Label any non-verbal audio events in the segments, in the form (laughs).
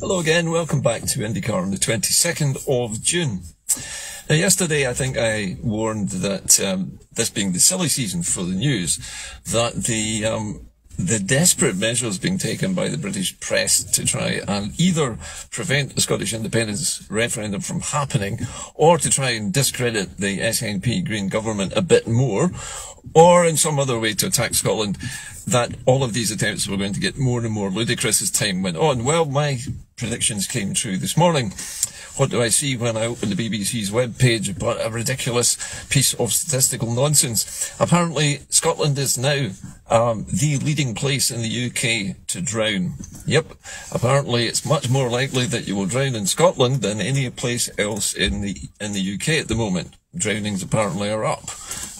Hello again, welcome back to IndyCar on the 22nd of June. Now, yesterday, I think I warned that um, this being the silly season for the news, that the um, the desperate measures being taken by the British press to try and either prevent the Scottish independence referendum from happening or to try and discredit the SNP Green government a bit more or in some other way to attack Scotland, that all of these attempts were going to get more and more ludicrous as time went on. Well, my predictions came true this morning. What do I see when I open the BBC's webpage but a ridiculous piece of statistical nonsense? Apparently, Scotland is now um, the leading place in the UK to drown. Yep, apparently it's much more likely that you will drown in Scotland than any place else in the in the UK at the moment. Drownings apparently are up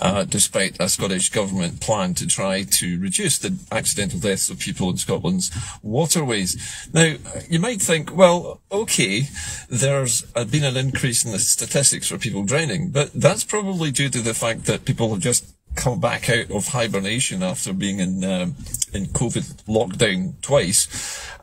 uh, despite a Scottish government plan to try to reduce the accidental deaths of people in Scotland's waterways. Now, you might think, well, okay, there's been an increase in the statistics for people drowning, but that's probably due to the fact that people have just come back out of hibernation after being in um, in COVID lockdown twice,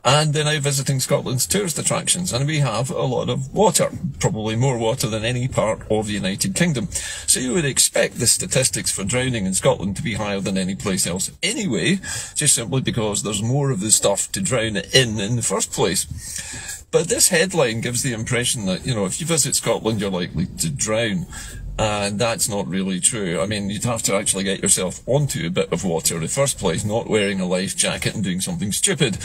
and they're now visiting Scotland's tourist attractions, and we have a lot of water, probably more water than any part of the United Kingdom. So you would expect the statistics for drowning in Scotland to be higher than any place else anyway, just simply because there's more of the stuff to drown in in the first place. But this headline gives the impression that, you know, if you visit Scotland, you're likely to drown. And that's not really true. I mean, you'd have to actually get yourself onto a bit of water in the first place, not wearing a life jacket and doing something stupid,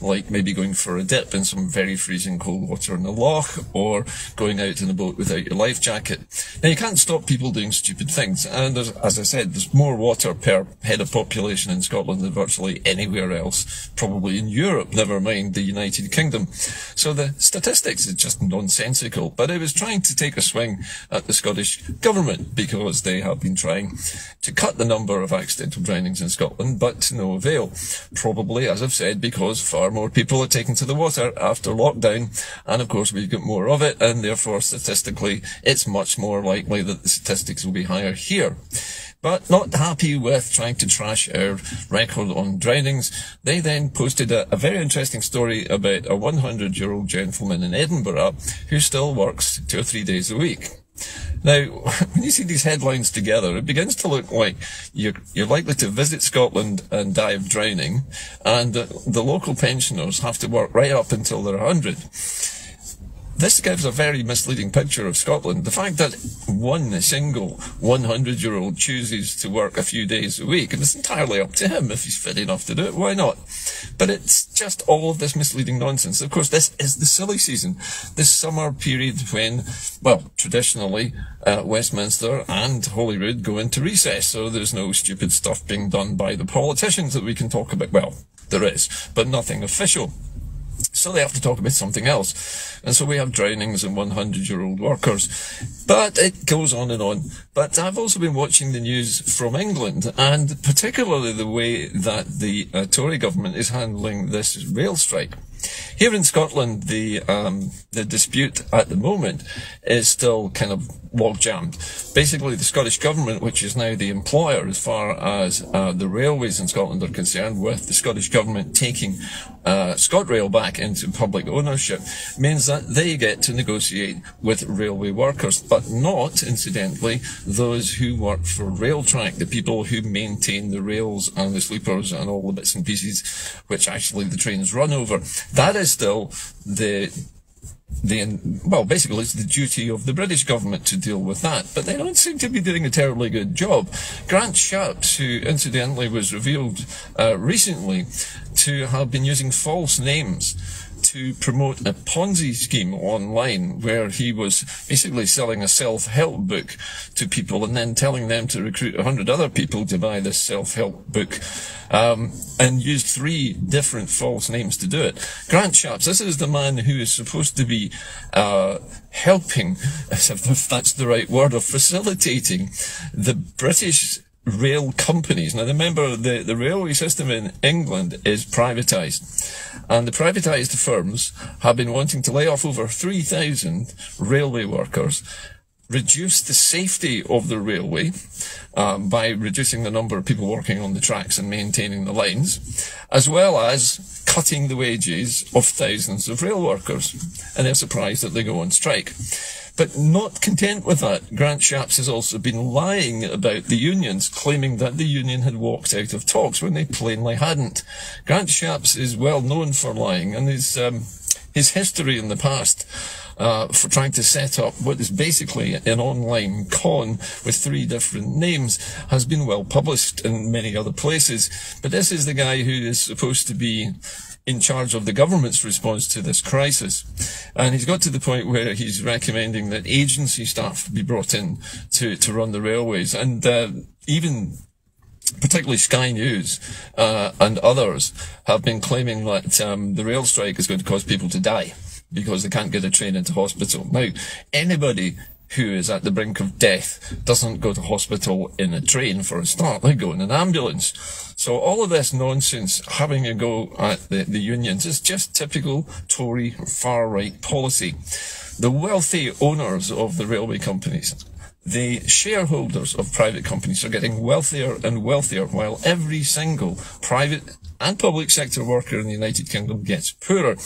like maybe going for a dip in some very freezing cold water in the loch, or going out in a boat without your life jacket. Now, you can't stop people doing stupid things, and as I said, there's more water per head of population in Scotland than virtually anywhere else, probably in Europe, never mind the United Kingdom. So the statistics is just nonsensical, but I was trying to take a swing at the Scottish government because they have been trying to cut the number of accidental drownings in Scotland, but to no avail. Probably, as I've said, because far more people are taken to the water after lockdown, and of course we've got more of it, and therefore statistically it's much more likely that the statistics will be higher here. But not happy with trying to trash our record on drownings, they then posted a, a very interesting story about a 100 year old gentleman in Edinburgh who still works two or three days a week. Now, (laughs) when you see these headlines together, it begins to look like you're, you're likely to visit Scotland and die of drowning, and uh, the local pensioners have to work right up until they're 100. This gives a very misleading picture of Scotland. The fact that one single 100 year old chooses to work a few days a week, and it's entirely up to him if he's fit enough to do it, why not? But it's just all of this misleading nonsense. Of course, this is the silly season. This summer period when, well, traditionally, uh, Westminster and Holyrood go into recess, so there's no stupid stuff being done by the politicians that we can talk about. Well, there is, but nothing official. So they have to talk about something else. And so we have drownings and 100 year old workers. But it goes on and on. But I've also been watching the news from England and particularly the way that the uh, Tory government is handling this rail strike. Here in Scotland, the um, the dispute at the moment is still kind of log jammed. Basically, the Scottish government, which is now the employer as far as uh, the railways in Scotland are concerned, with the Scottish government taking uh, ScotRail back into public ownership, means that they get to negotiate with railway workers, but not, incidentally, those who work for Railtrack, the people who maintain the rails and the sleepers and all the bits and pieces which actually the trains run over. That is still the well, basically, it's the duty of the British government to deal with that. But they don't seem to be doing a terribly good job. Grant Shapps, who incidentally was revealed uh, recently to have been using false names to promote a Ponzi scheme online where he was basically selling a self-help book to people and then telling them to recruit a hundred other people to buy this self-help book. Um, and used three different false names to do it. Grant Shapps, this is the man who is supposed to be uh, helping, (laughs) if that's the right word, or facilitating the British rail companies. Now remember, the, the railway system in England is privatised. And the privatised firms have been wanting to lay off over 3,000 railway workers reduce the safety of the railway um, by reducing the number of people working on the tracks and maintaining the lines, as well as cutting the wages of thousands of rail workers. And they're surprised that they go on strike. But not content with that, Grant Shapps has also been lying about the unions, claiming that the union had walked out of talks when they plainly hadn't. Grant Shapps is well known for lying, and his um, his history in the past uh, for trying to set up what is basically an online con with three different names has been well published in many other places. But this is the guy who is supposed to be in charge of the government's response to this crisis. And he's got to the point where he's recommending that agency staff be brought in to, to run the railways. And uh, even particularly Sky News uh, and others have been claiming that um, the rail strike is going to cause people to die because they can't get a train into hospital. Now, anybody who is at the brink of death doesn't go to hospital in a train for a start. They go in an ambulance. So all of this nonsense having a go at the, the unions is just typical Tory far right policy. The wealthy owners of the railway companies the shareholders of private companies are getting wealthier and wealthier while every single private and public sector worker in the United Kingdom gets poorer.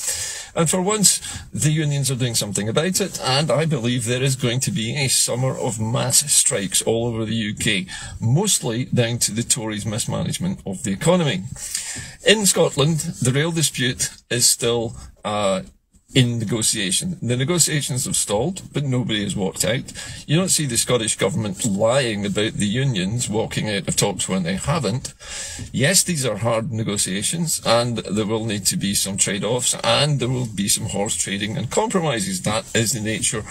And for once, the unions are doing something about it, and I believe there is going to be a summer of mass strikes all over the UK, mostly down to the Tories' mismanagement of the economy. In Scotland, the rail dispute is still uh, in negotiation. The negotiations have stalled, but nobody has walked out. You don't see the Scottish Government lying about the unions walking out of talks when they haven't. Yes, these are hard negotiations, and there will need to be some trade-offs, and there will be some horse trading and compromises. That is the nature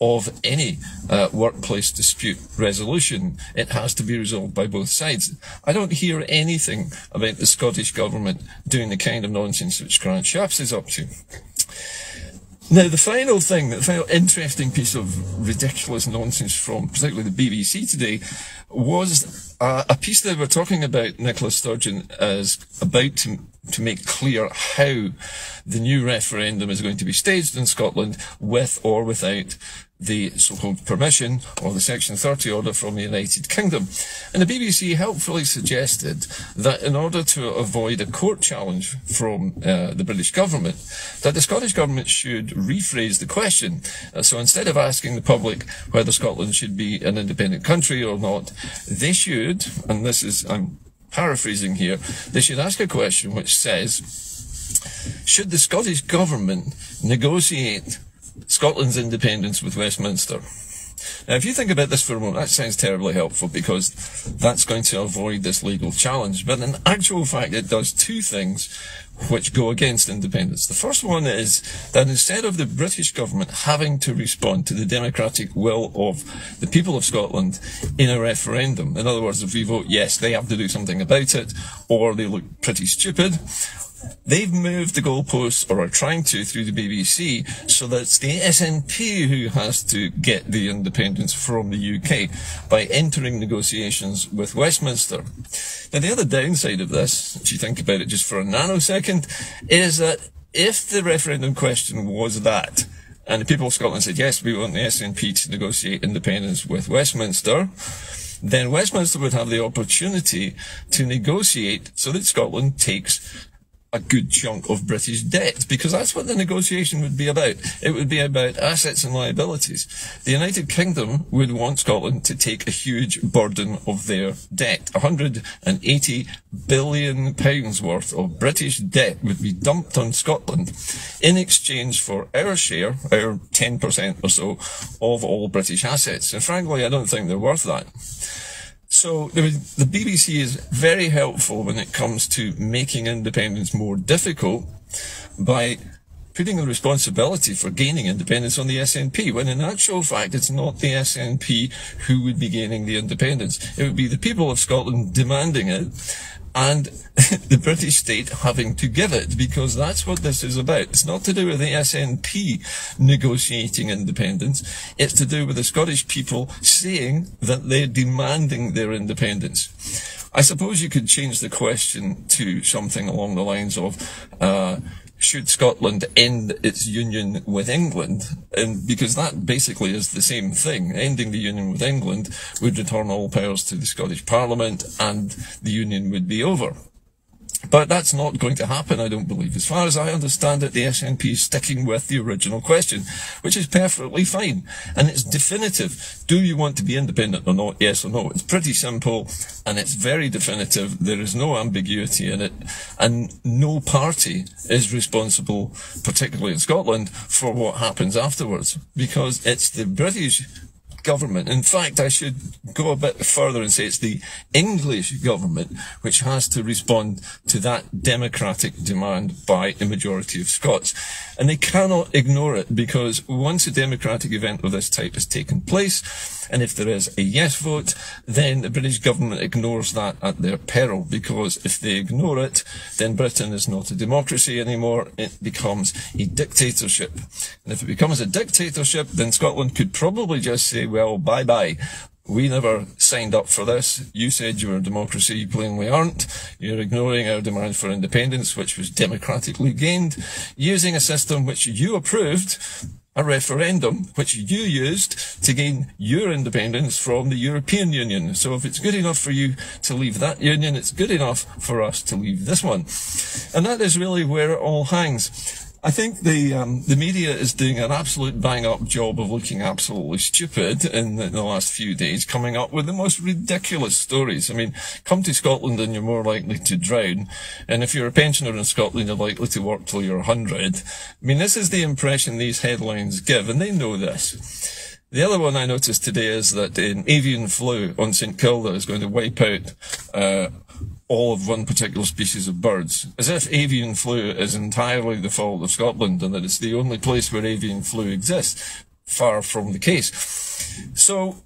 of any uh, workplace dispute resolution. It has to be resolved by both sides. I don't hear anything about the Scottish Government doing the kind of nonsense which Grant Shapps is up to. Now, the final thing, the final interesting piece of ridiculous nonsense from particularly the BBC today was a piece they we're talking about Nicola Sturgeon as about to, to make clear how the new referendum is going to be staged in Scotland with or without the so-called permission or the Section 30 order from the United Kingdom. And the BBC helpfully suggested that in order to avoid a court challenge from uh, the British government, that the Scottish government should rephrase the question. Uh, so instead of asking the public whether Scotland should be an independent country or not, they should, and this is, I'm paraphrasing here, they should ask a question which says, should the Scottish government negotiate Scotland's independence with Westminster. Now, if you think about this for a moment, that sounds terribly helpful because that's going to avoid this legal challenge. But in actual fact, it does two things which go against independence. The first one is that instead of the British government having to respond to the democratic will of the people of Scotland in a referendum, in other words, if we vote yes, they have to do something about it, or they look pretty stupid, They've moved the goalposts, or are trying to, through the BBC, so that it's the SNP who has to get the independence from the UK by entering negotiations with Westminster. Now, the other downside of this, if you think about it just for a nanosecond, is that if the referendum question was that, and the people of Scotland said, yes, we want the SNP to negotiate independence with Westminster, then Westminster would have the opportunity to negotiate so that Scotland takes a good chunk of British debt because that's what the negotiation would be about. It would be about assets and liabilities. The United Kingdom would want Scotland to take a huge burden of their debt. 180 billion pounds worth of British debt would be dumped on Scotland in exchange for our share, our 10% or so of all British assets. And frankly, I don't think they're worth that. So the, BBC is very helpful when it comes to making independence more difficult by putting the responsibility for gaining independence on the SNP, when in actual fact it's not the SNP who would be gaining the independence. It would be the people of Scotland demanding it, and (laughs) the British state having to give it because that's what this is about. It's not to do with the SNP negotiating independence. It's to do with the Scottish people saying that they're demanding their independence. I suppose you could change the question to something along the lines of, uh, should Scotland end its union with England? And because that basically is the same thing. Ending the union with England would return all powers to the Scottish Parliament and the union would be over. But that's not going to happen, I don't believe. As far as I understand it, the SNP is sticking with the original question, which is perfectly fine. And it's definitive. Do you want to be independent or not? Yes or no? It's pretty simple and it's very definitive. There is no ambiguity in it. And no party is responsible, particularly in Scotland, for what happens afterwards. Because it's the British government. In fact, I should go a bit further and say it's the English government which has to respond to that democratic demand by a majority of Scots. And they cannot ignore it because once a democratic event of this type has taken place, and if there is a yes vote, then the British government ignores that at their peril because if they ignore it, then Britain is not a democracy anymore. It becomes a dictatorship. And if it becomes a dictatorship, then Scotland could probably just say, well, bye bye. We never signed up for this. You said you were a democracy. You plainly aren't. You're ignoring our demand for independence, which was democratically gained, using a system which you approved a referendum which you used to gain your independence from the European Union. So if it's good enough for you to leave that union, it's good enough for us to leave this one. And that is really where it all hangs. I think the um, the media is doing an absolute bang up job of looking absolutely stupid in the, in the, last few days, coming up with the most ridiculous stories. I mean, come to Scotland and you're more likely to drown, and if you're a pensioner in Scotland, you're likely to work till you're 100. I mean, this is the impression these headlines give, and they know this. The other one I noticed today is that an avian flu on St Kilda is going to wipe out uh, all of one particular species of birds, as if avian flu is entirely the fault of Scotland and that it's the only place where avian flu exists. Far from the case. So,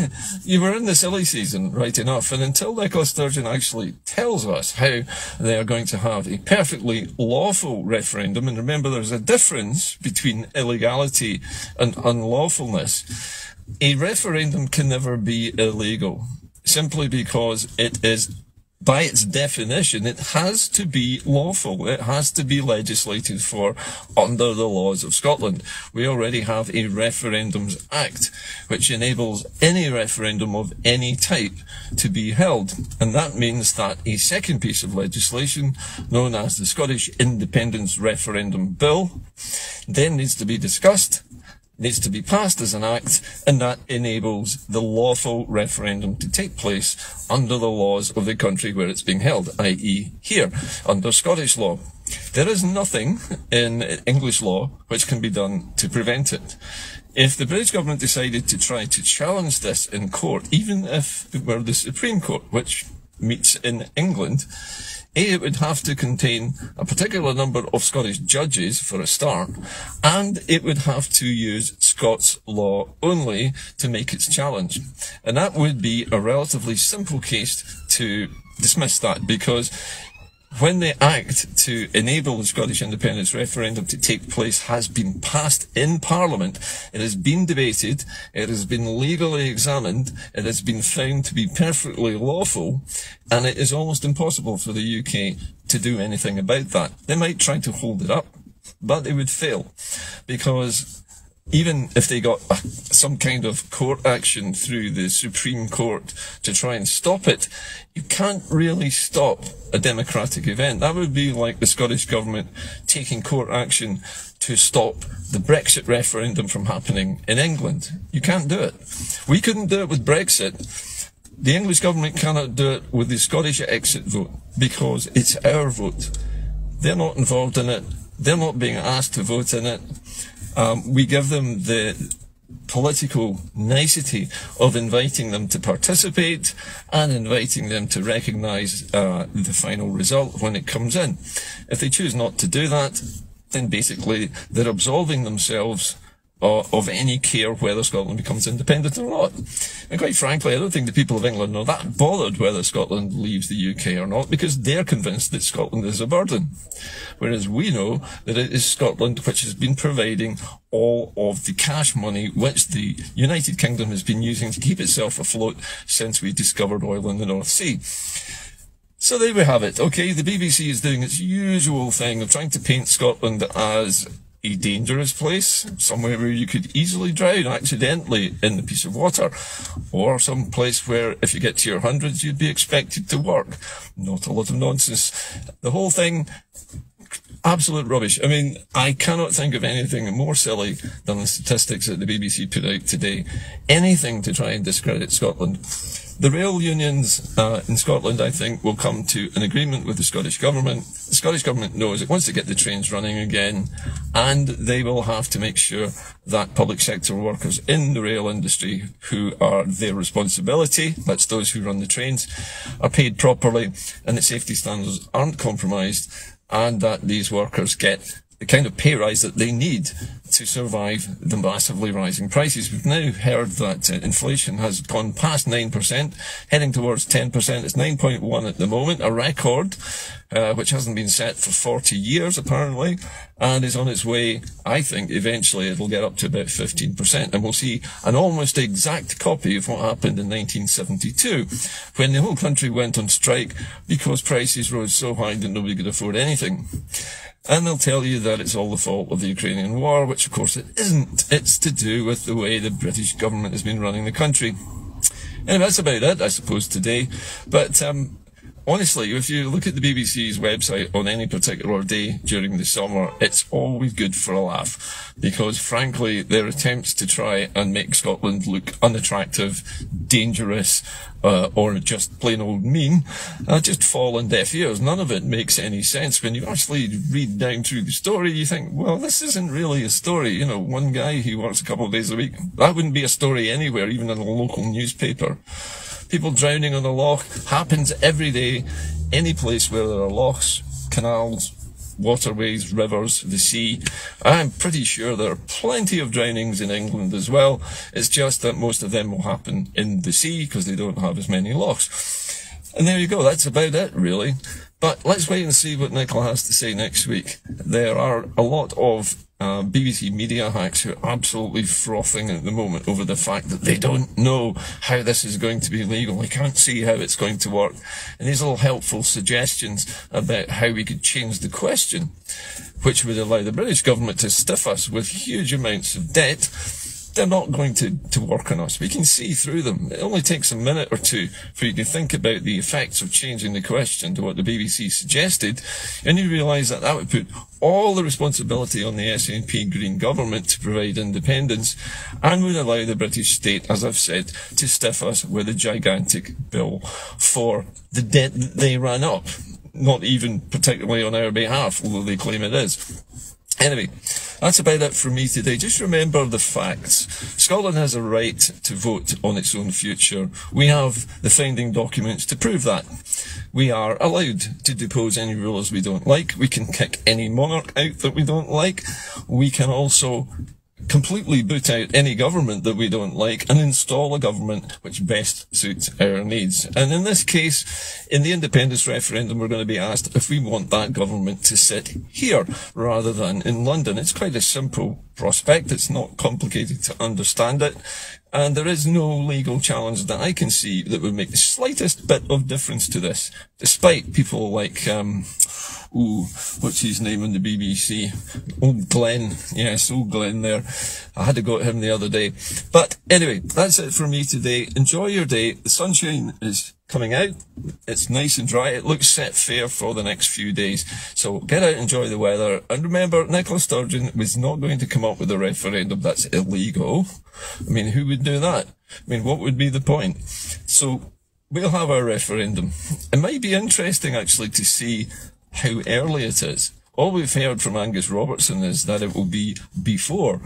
(laughs) you were in the silly season, right enough, and until Nicola Sturgeon actually tells us how they are going to have a perfectly lawful referendum, and remember there's a difference between illegality and unlawfulness, a referendum can never be illegal, simply because it is by its definition, it has to be lawful. It has to be legislated for under the laws of Scotland. We already have a Referendums Act, which enables any referendum of any type to be held. And that means that a second piece of legislation, known as the Scottish Independence Referendum Bill, then needs to be discussed needs to be passed as an act, and that enables the lawful referendum to take place under the laws of the country where it's being held, i.e. here, under Scottish law. There is nothing in English law which can be done to prevent it. If the British government decided to try to challenge this in court, even if it were the Supreme Court, which meets in England, a, it would have to contain a particular number of Scottish judges for a start, and it would have to use Scots law only to make its challenge. And that would be a relatively simple case to dismiss that because when the act to enable the Scottish independence referendum to take place has been passed in Parliament, it has been debated, it has been legally examined, it has been found to be perfectly lawful, and it is almost impossible for the UK to do anything about that. They might try to hold it up, but they would fail because even if they got uh, some kind of court action through the Supreme Court to try and stop it, you can't really stop a democratic event. That would be like the Scottish government taking court action to stop the Brexit referendum from happening in England. You can't do it. We couldn't do it with Brexit. The English government cannot do it with the Scottish exit vote because it's our vote. They're not involved in it. They're not being asked to vote in it. Um, we give them the political nicety of inviting them to participate and inviting them to recognise uh, the final result when it comes in. If they choose not to do that, then basically they're absolving themselves of any care whether Scotland becomes independent or not. And quite frankly, I don't think the people of England are that bothered whether Scotland leaves the UK or not because they're convinced that Scotland is a burden. Whereas we know that it is Scotland which has been providing all of the cash money which the United Kingdom has been using to keep itself afloat since we discovered oil in the North Sea. So there we have it. Okay, the BBC is doing its usual thing of trying to paint Scotland as a dangerous place, somewhere where you could easily drown accidentally in the piece of water, or some place where if you get to your hundreds you'd be expected to work. Not a lot of nonsense. The whole thing absolute rubbish. I mean, I cannot think of anything more silly than the statistics that the BBC put out today. Anything to try and discredit Scotland. The rail unions uh, in Scotland, I think, will come to an agreement with the Scottish Government. Scottish Government knows it wants to get the trains running again, and they will have to make sure that public sector workers in the rail industry, who are their responsibility, that's those who run the trains, are paid properly, and that safety standards aren't compromised, and that these workers get the kind of pay rise that they need to survive the massively rising prices. We've now heard that uh, inflation has gone past 9%, heading towards 10%. It's 9.1 at the moment, a record, uh, which hasn't been set for 40 years apparently, and is on its way, I think, eventually it'll get up to about 15%. And we'll see an almost exact copy of what happened in 1972, when the whole country went on strike because prices rose so high that nobody could afford anything. And they'll tell you that it's all the fault of the Ukrainian war, which of course it isn't. It's to do with the way the British government has been running the country. Anyway, that's about it, I suppose, today. But um, honestly, if you look at the BBC's website on any particular day during the summer, it's always good for a laugh. Because frankly, their attempts to try and make Scotland look unattractive, dangerous, uh, or just plain old mean, uh, just fall on deaf ears. None of it makes any sense. When you actually read down through the story, you think, well, this isn't really a story. You know, one guy, he works a couple of days a week. That wouldn't be a story anywhere, even in a local newspaper. People drowning on a loch happens every day, any place where there are lochs, canals, waterways, rivers, the sea. I'm pretty sure there are plenty of drownings in England as well. It's just that most of them will happen in the sea because they don't have as many lochs. And there you go. That's about it, really. But let's wait and see what Nicola has to say next week. There are a lot of uh, BBC media hacks who are absolutely frothing at the moment over the fact that they don't know how this is going to be legal. They can't see how it's going to work. And these little helpful suggestions about how we could change the question, which would allow the British government to stiff us with huge amounts of debt, they're not going to, to work on us. We can see through them. It only takes a minute or two for you to think about the effects of changing the question to what the BBC suggested, and you realise that that would put all the responsibility on the SNP Green government to provide independence, and would allow the British state, as I've said, to stiff us with a gigantic bill for the debt that they ran up. Not even particularly on our behalf, although they claim it is. Anyway, that's about it for me today. Just remember the facts. Scotland has a right to vote on its own future. We have the founding documents to prove that. We are allowed to depose any rulers we don't like. We can kick any monarch out that we don't like. We can also completely boot out any government that we don't like and install a government which best suits our needs. And in this case, in the independence referendum, we're going to be asked if we want that government to sit here rather than in London. It's quite a simple prospect. It's not complicated to understand it. And there is no legal challenge that I can see that would make the slightest bit of difference to this, despite people like, um, ooh, what's his name on the BBC? Old Glenn. Yes, old Glenn there. I had to go at him the other day. But anyway, that's it for me today. Enjoy your day. The sunshine is coming out. It's nice and dry. It looks set fair for the next few days. So get out, enjoy the weather. And remember, Nicola Sturgeon was not going to come up with a referendum that's illegal. I mean, who would do that? I mean, what would be the point? So we'll have our referendum. It might be interesting actually to see how early it is. All we've heard from Angus Robertson is that it will be before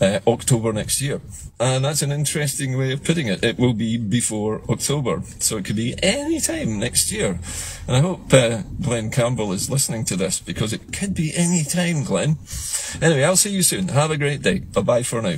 uh, October next year. And that's an interesting way of putting it. It will be before October. So it could be any time next year. And I hope uh, Glenn Campbell is listening to this because it could be any time, Glenn. Anyway, I'll see you soon. Have a great day. Bye bye for now.